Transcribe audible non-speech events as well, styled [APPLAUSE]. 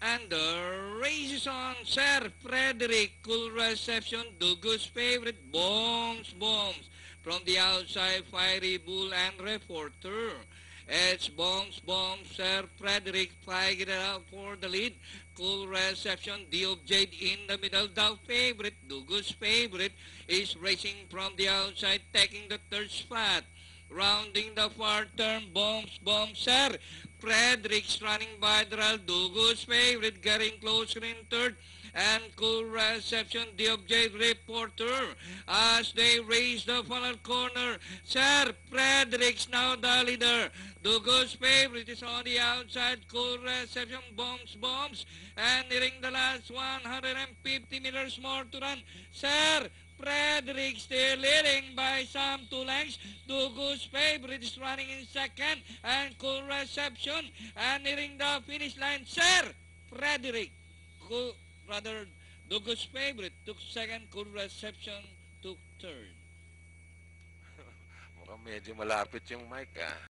And the race is on, Sir Frederick. Cool reception, Dugu's favorite, Bombs, Bombs. From the outside, Fiery Bull and Reporter. It's Bombs, Bombs, Sir Frederick it out for the lead. Cool reception, the Jade in the middle. The favorite, Dugu's favorite, is racing from the outside, taking the third spot. Rounding the far turn, Bombs, Bombs, Sir Frederick's running by the Dugu's favorite, getting closer in third. And cool reception, the object reporter as they raise the final corner. Sir Frederick's now the leader. Dugu's favorite is on the outside. Cool reception, bombs, bombs. And nearing the last 150 meters more to run. Sir Frederick still leading by some two lengths. Dugu's favorite is running in second. And cool reception. And nearing the finish line. Sir Frederick. Cool, rather, Dugu's favorite took second. Cool reception took third. [LAUGHS] Mukhang medyo malapit yung mic ah.